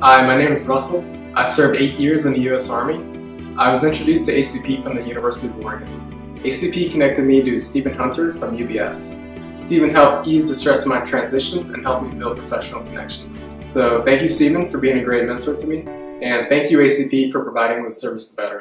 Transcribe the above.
Hi, my name is Russell. I served eight years in the U.S. Army. I was introduced to ACP from the University of Oregon. ACP connected me to Steven Hunter from UBS. Steven helped ease the stress of my transition and helped me build professional connections. So thank you, Steven, for being a great mentor to me, and thank you, ACP, for providing this service to Better.